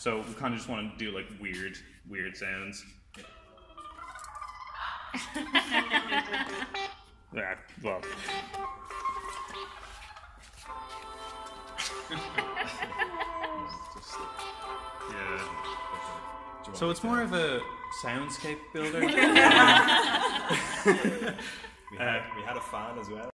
So we kind of just want to do like weird, weird sounds. yeah, well. So it's more of a soundscape builder. We had, we had a fan as well.